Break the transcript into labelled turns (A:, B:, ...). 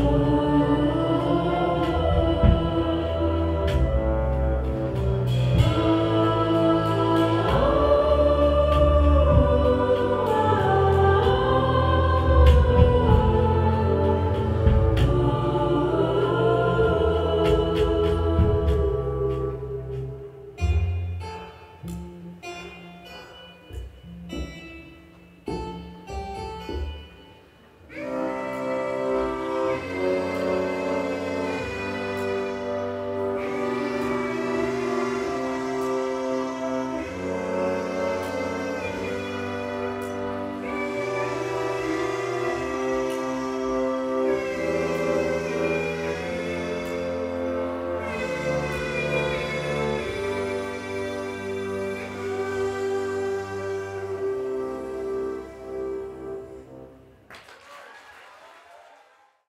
A: Lord.